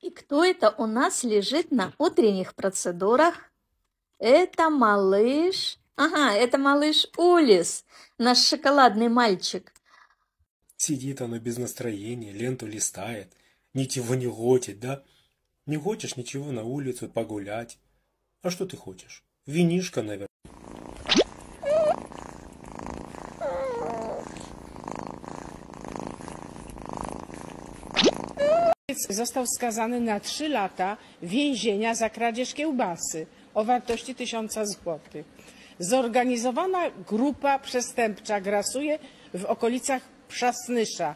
И кто это у нас лежит на утренних процедурах? Это малыш. Ага, это малыш Улис, наш шоколадный мальчик. Сидит оно без настроения, ленту листает, ничего не готит, да? Не хочешь ничего на улицу погулять? А что ты хочешь? Винишка, наверное. Został skazany na 3 lata więzienia za kradzież kiełbasy o wartości 1000 zł. Zorganizowana grupa przestępcza grasuje w okolicach Przasnysza.